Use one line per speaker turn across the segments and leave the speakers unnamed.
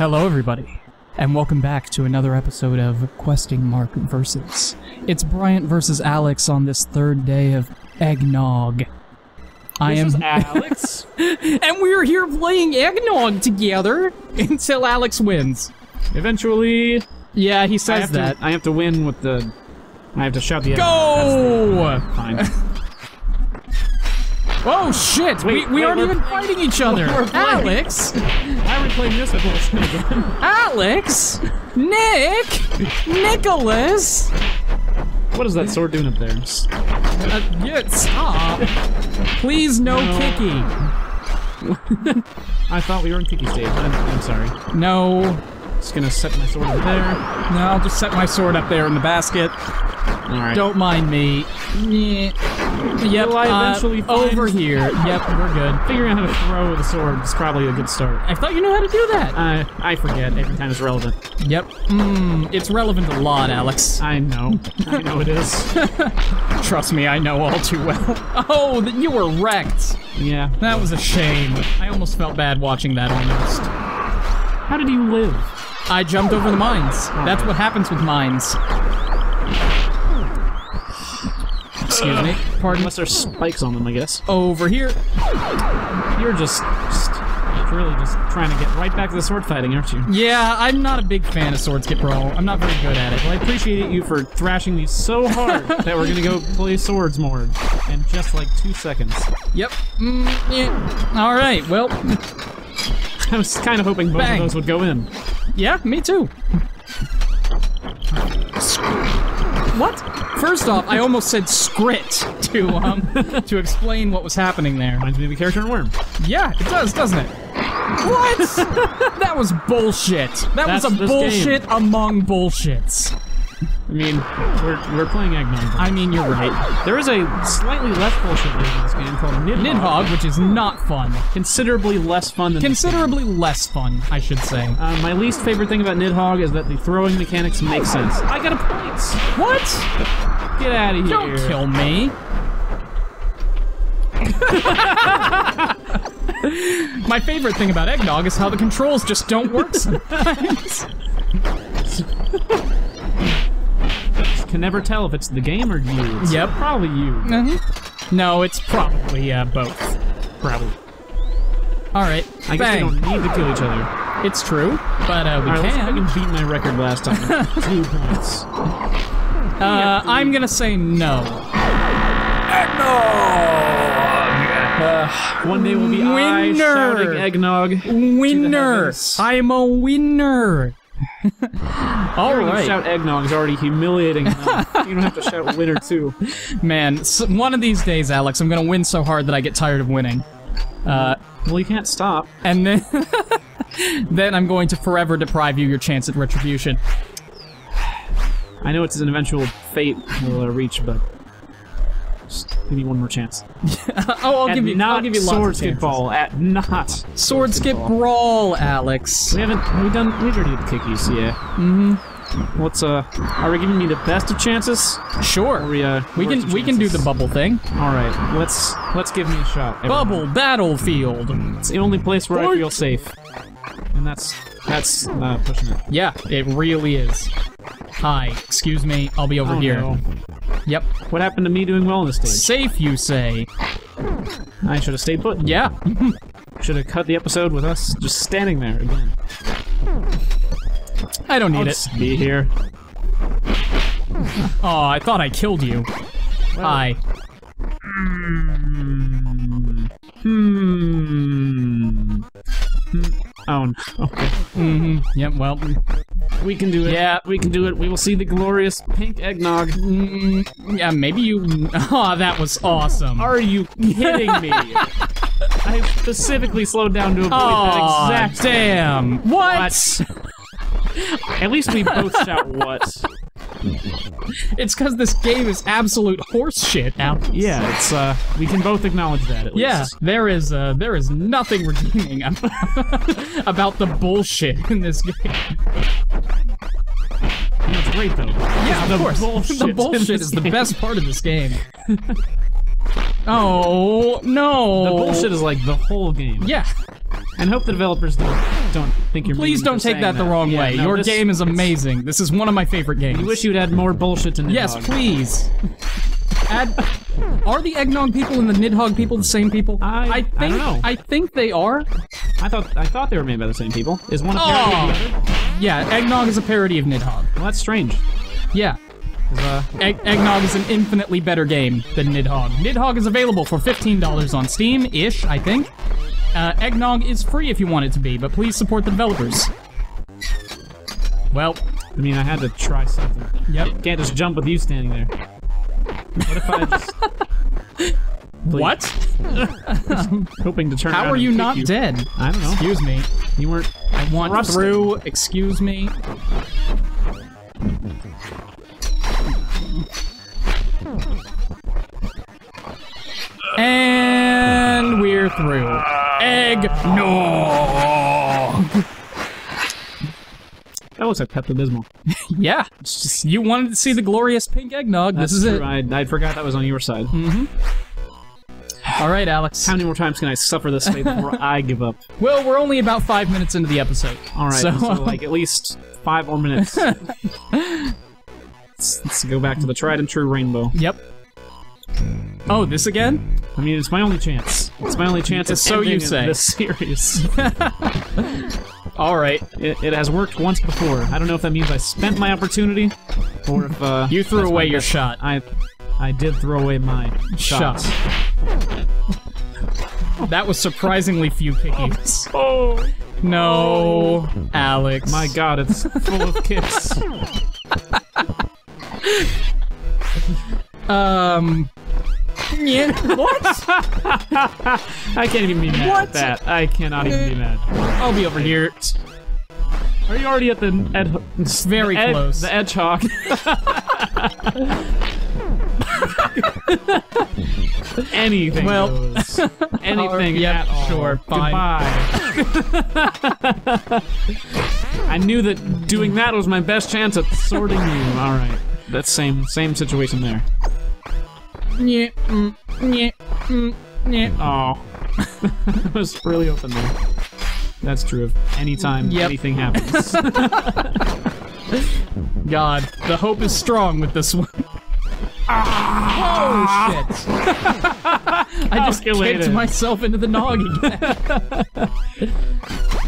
Hello, everybody, and welcome back to another episode of Questing Mark versus. It's Bryant versus Alex on this third day of Eggnogg. I am,
is Alex.
and we're here playing Eggnogg together until Alex wins.
Eventually,
Yeah, he
I
says
have,
that.
to, I have to win with the. I have to shout the.
Go!
Fine.
Oh shit!
Wait,
we we
wait,
aren't even fighting each other. Alex,
I playing this bullshit again?
Alex, Nick, Nicholas.
What is that sword doing up there?
Uh, yeah, stop. Please, no,
No.
kicky.
I thought we were in Kiki stage. I'm, I'm sorry.
No,
Just gonna set my sword up there.
no, I'll just set my sword up there in the basket.
All right.
Don't mind me. Yeah. Yep,
Will I
uh,
eventually find-
over here. Yep, we're good.
Figuring out how to throw the sword is probably a good start.
I thought you knew how to do that.
I I forget every time it's relevant.
Yep. Mm, it's relevant a lot, Alex.
I know. I know it is.
Trust me, I know all too well. Oh, that you were wrecked.
Yeah.
That was a shame. I almost felt bad watching that almost.
How did you live?
I jumped over the mines. That's what happens with mines. Excuse me. Pardon.
Unless there's spikes on them, I guess.
Over here.
You're just, just really just trying to get right back to the sword fighting, aren't you?
Yeah, I'm not a big fan of Sword Skip Brawl. I'm not very good at it.
Well, I appreciate you for thrashing me so hard that we're gonna go play swords more in just like two seconds.
Yep. Mm, yeah. All right. Well,
I was kind of hoping both
Bang.
of those would go in.
yeah, me too. What? First off, I almost said scrit to um to explain what was happening there.
Reminds me of a character in Worm.
Yeah, it does, doesn't it? What? that was bullshit. That
That's
was a bullshit among bullshits.
I mean, we're, we're playing Eggnogg.
I mean, you're right.
There is a slightly less bullshit version of this game called Nidhogg.
Nidhogg, which is not fun.
Considerably less fun than this game.
Considerably less fun, I should say.
Uh, my least favorite thing about Nidhogg is that the throwing mechanics make sense. I got a point!
What?
Get out of here!
Don't kill me. My favorite thing about Eggnogg is how the controls just don't work sometimes.
Can never tell if it's the game or you. It's
Yep.
Probably you.
Mhm. No, it's probably uh, both.
Probably.
All right,
I guess we don't need to kill each other.
It's true, but uh, we
Alright, let's see if I
can.
can beat my record last time. Two points.
Uh, I'm gonna say no. Eggnog!
One day will be I
Winner!
shouting eggnog.
Winner! I'm a winner. All
Hearing you
right,
shout eggnog is already humiliating enough. you don't have to shout winner too.
man. s one of these days, Alex, I'm gonna win so hard that I get tired of winning. Uh,
Well, you can't stop.
and then then I'm going to forever deprive you your chance at retribution.
I know it's an eventual fate we'll uh, reach, but just give me one more chance.
oh, I'll
At
give you.
not
I'll give you lots
sword skip ball. At not.
Sword skip brawl, Alex.
We haven't. We done. We already did the kickies. Yeah. Mm-hmm. What's uh? Are we giving me the best of chances? Are
Sure.
we uh?
We can we can do the bubble thing.
All right. Let's let's give me a shot. everyone.
Bubble battlefield.
It's the only place where I feel safe, and that's that's uh, pushing it.
Yeah, it really is. Hi, excuse me. I'll be over
Oh,
here.
no.
Yep.
What happened to me doing well on this stage?
Safe, you say?
I should have stayed put.
Yeah.
Should have cut the episode with us just standing there again.
I don't
I'll
need it.
be here.
Oh, I thought I killed you. Hi.
Oh. Okay.
Mm-hmm. Yep. Well.
We can do it.
Yeah.
We can do it. We will see the glorious pink eggnog.
Mm, yeah. Maybe you. Oh, that was awesome.
Are you kidding me? I specifically slowed down to avoid
Oh,
that exact.
damn. What?
At least we both shout what.
It's because this game is absolute horse shit, Alex.
Yeah, it's uh. We can both acknowledge that at
Yeah,
least.
there is uh, there is nothing redeeming about, the bullshit in this game.
That's great though.
Yeah,
the
of course.
bullshit
the bullshit is the
game.
best part of this game. oh no!
The bullshit is like the whole game.
Yeah,
And hope the developers do don't think you're.
Please don't take
saying
that the wrong
Yeah,
way.
no,
Your
this-
game is amazing. This is one of my favorite games.
You wish you'd add more bullshit to Nidhogg.
Yes, please. Add. Are the Eggnogg people and the Nidhogg people the same people?
I- I
think
don't know.
I think they are.
I thought I thought they were made by the same people. Is one a parody
Oh.
of the other?
Yeah, Eggnogg is a parody of Nidhogg.
Well, that's strange.
Yeah.
Uh,
Egg- Eggnogg is an infinitely better game than Nidhogg. Nidhogg is available for $15 on Steam, ish, I think. Uh, Eggnogg is free if you want it to be, but please support the developers. Well,
I mean, I had to try something.
yep.
Can't just jump with you standing there. What if I just
What?
hoping to turn
How are you not
you?
dead?
I don't know.
Excuse me.
You weren't.
I want
Thrusting.
through. Excuse me. And we're through. Egg no.
That was a Pepto Bismol.
Yeah, just you wanted to see the glorious pink eggnog.
That's
this is
true.
it.
I, I forgot that was on your side. Mm-hmm.
All right, Alex.
How many more times can I suffer this fate before I give up?
Well, we're only about five minutes into the episode.
All right,
So,
so, like at least five more minutes. let's, let's go back to the tried and true rainbow.
Yep. Oh, this again?
I mean, it's my only chance. It's my only chance. of
So you say.
This series.
All right.
it, it has worked once before. I don't know if that means I spent my opportunity, or if uh,
You threw away your shot.
I, I did throw away my
Shot. That was surprisingly few kickies.
Oh
No, Alex.
my God! It's full of kicks.
Um. Yeah. What?
I can't even be mad
What?
at that. I cannot even be mad.
I'll be over here.
Are you already at the ed?
Very
the ed-
close.
The edgehog. Anything
Well-
goes. Anything
yep,
at all.
sure, fine.
Goodbye. I knew that doing that was my best chance at sorting you. All right, that's same same situation there.
Yeah, mm, yeah, mm, yeah.
Oh, it was really open there. That's true of any time
Yep.
anything happens.
God, the hope is strong with this one. Oh shit! I just kicked myself into the nog again.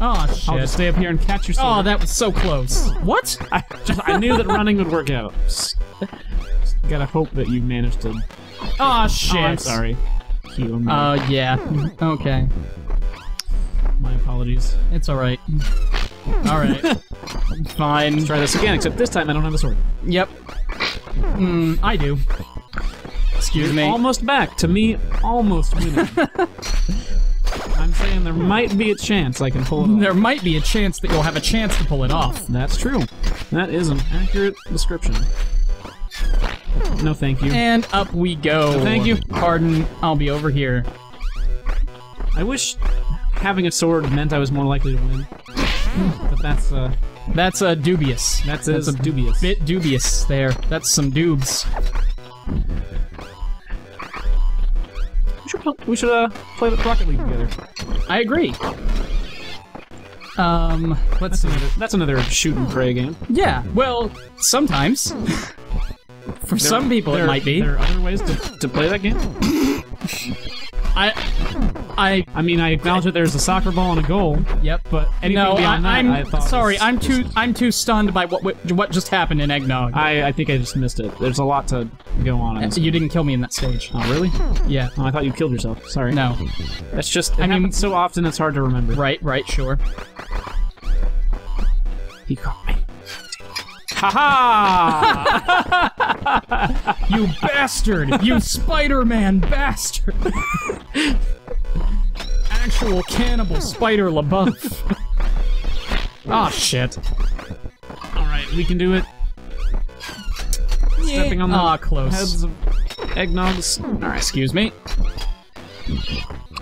oh shit.
I'll just stay up here and catch your sword.
Oh, that was so close. What?
I just I knew that running would work out. Just gotta hope that you managed to.
Oh shit!
Oh, I'm sorry. Heal me.
Uh, yeah. Okay.
My apologies.
It's alright. Alright. Fine.
Try this again, except this time I don't have a sword.
Yep. Mm, I do. Excuse me.
Almost back to me, almost winning. I'm saying there might be a chance I can pull it off.
There might be a chance that you'll have a chance to pull it off.
That's true. That is an accurate description. No, thank you.
And up we go.
Thank you.
Pardon, I'll be over here.
I wish having a sword meant I was more likely to win. But that's uh,
That's uh, dubious.
that's,
That's a
dubious.
Bit dubious there. That's some dubes.
We should, we should uh, play the Rocket League together.
I agree. Um, let's
That's
see.
another, that's another shoot and pray game.
Yeah, well, sometimes. For some people, it
There-
might be.
There are other ways to, to play that game.
I, I,
I mean, I acknowledge that there's a soccer ball and a goal,
yep.
but anything
No, I,
beyond that,
I'm
I thought
sorry.
was-
I'm too, I'm too stunned by what what, just happened in Eggnogg.
I, I think I just missed it. There's a lot to go on. Uh, in
you didn't kill me in that stage.
Oh, really?
Yeah.
Oh, I thought you killed yourself. Sorry.
No.
That's just. It
I mean-
so often it's hard to remember.
Right. Right. Sure.
He caught me. Ha ha!
You bastard! You Spider-Man bastard! Actual cannibal Spider LaBeouf. Ah, shit.
All right, we can do it. Stepping on the
Ah, close.
heads of eggnogs. All right.
Excuse me.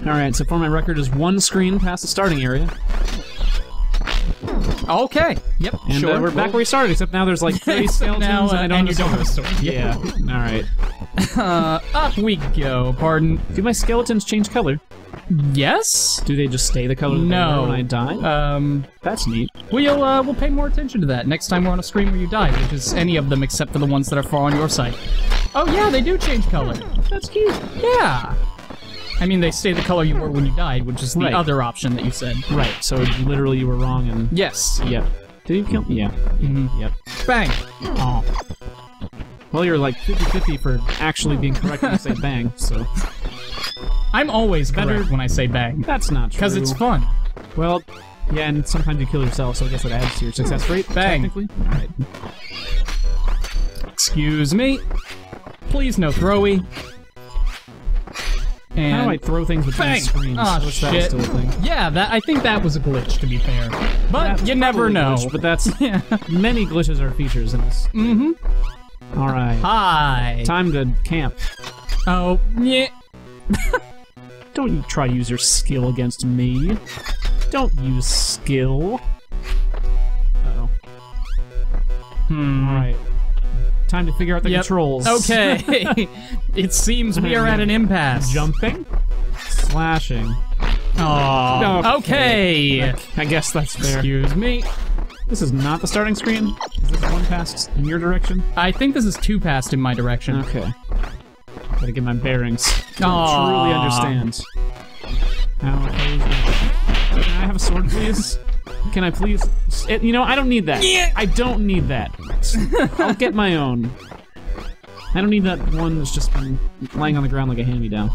All right. So for my record is one screen past the starting area,
Okay. Yep.
and
sure.
uh, we're back where we started. Except now there's like three skeletons,
now, uh,
and I don't
and you don't have a
sword.
sword.
Yeah. All right.
Uh, up we go. Pardon.
Do my skeletons change color?
Yes.
Do they just stay the color
No.
were when I die?
Um,
That's neat.
we'll uh, we'll pay more attention to that next time we're on a screen where you die, which is any of them except for the ones that are far on your side. Oh yeah, they do change color.
That's cute.
Yeah. I mean, they stay the color you were when you died, which is the
Right.
other option that you said.
Right. So literally, you were wrong, and
Yes.
yep. Did you kill? Yeah.
Mhm.
Yep.
Bang.
Oh. Well, you're like 50-50 for actually being correct when you say bang. So
I'm always
Better-
correct when I say bang
that's not true.
because it's fun.
well. Yeah, and sometimes you kill yourself, so I guess that adds to your success rate.
Bang.
Technically. Right.
Excuse me. Please no throwy. And
How do I throw things between
Bang!
screens?
Ah,
I wish that
shit.
thing.
yeah, that I think that was a glitch to be fair, but
That's
you never know.
glitch, but that's
yeah.
many glitches are features in this.
Mm-hmm.
All right.
Hi.
Time to camp.
Oh, yeah.
Don't you try to use your skill against me. Don't use skill. Uh-oh.
Hmm.
Alright. Time to figure out the
Yep.
controls.
Okay. it seems we are at an impasse.
Jumping. Slashing.
Oh. Okay.
I guess that's fair.
Excuse me.
This is not the starting screen. Is this one past in your direction?
I think this is two past in my direction.
Okay. Gotta get my bearings.
Aw.
truly understand. How? Can I have a sword, please? Can I please? It, you know, I don't need that.
Yeah.
I don't need that. I'll get my own. I don't need that one that's just been laying on the ground like a hand-me-down.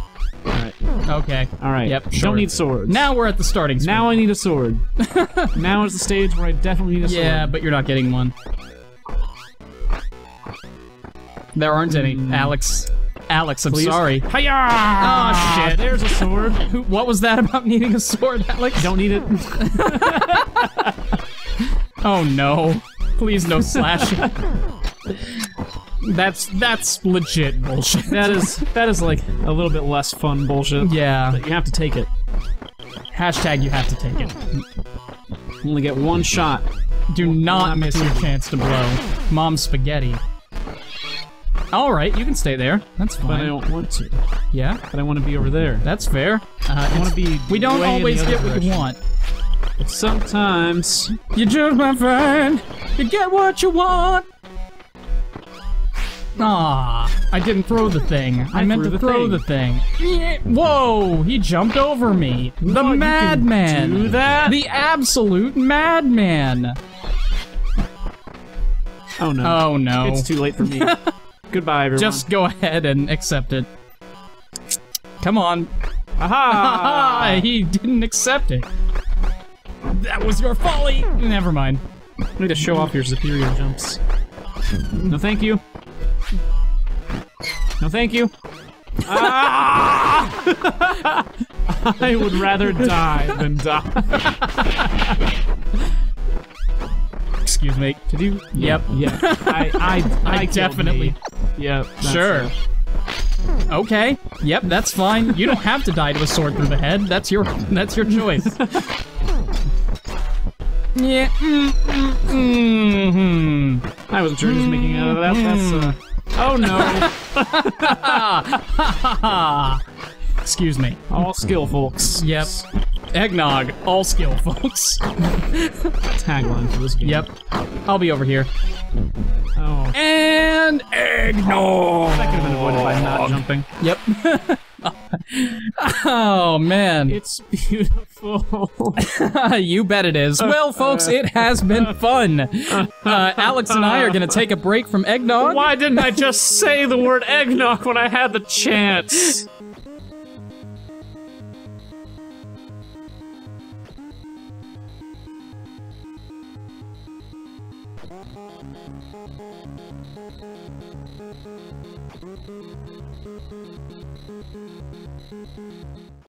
Alright.
Okay.
Alright.
Yep, sure.
Don't need swords.
Now we're at the starting screen.
Now I need a sword. now is the stage where I definitely need a sword.
Yeah, but you're not getting one. There aren't any.
Hmm.
Alex. Alex, I'm
Please?
sorry.
Hiya!
Oh, shit.
There's a sword.
What was that about needing a sword, Alex?
Don't need it.
Oh no. Please no slashing. that's that's legit bullshit.
That is that is like a little bit less fun bullshit.
Yeah.
But you have to take it.
Hashtag you have to take it.
Only get one shot.
Do not miss your chance to blow. Mom spaghetti. Alright, you can stay there. That's
But I don't want to.
Yeah,
But I want to be over there.
that's fair. Uh,
I want to be.
we don't
way in the
always get what you
direction.
want.
Sometimes.
You just my friend. You get what you want. Ah, I didn't throw the thing. I,
I
meant to
the
throw
thing.
the thing. Yeah, Whoa, he jumped over me. The
What,
madman.
do that?
The absolute madman.
Oh no.
Oh no.
It's too late for me. Goodbye, everyone.
Just go ahead and accept it. Come on. Ah,
aha.
he didn't accept it. That was your folly. Never mind.
Way to show off your superior jumps. No, thank you. No, thank you. Ah! I would rather die than die.
Excuse me.
Did you?
Yep.
Yeah. I. I. I, killed
definitely-
me. Yep. that's
Sure.
it.
Okay. Yep, that's fine. You don't have to die to a sword through the head. That's your that's your choice. Yeah. Mm, mm, mm, mm.
I wasn't sure he was making out of that. That's. Uh, oh no!
Excuse me.
All skill, folks.
Yep. Eggnogg, all skill, folks.
Tagline for this game.
Yep. I'll be over here.
Oh,
And eggnog.
that could have been avoided by not jumping.
Yep. oh man.
It's beautiful.
you bet it is. Well, folks, it has been fun. Uh, Alex and I are going to take a break from Eggnogg.
Why didn't I just say the word eggnog when I had the chance?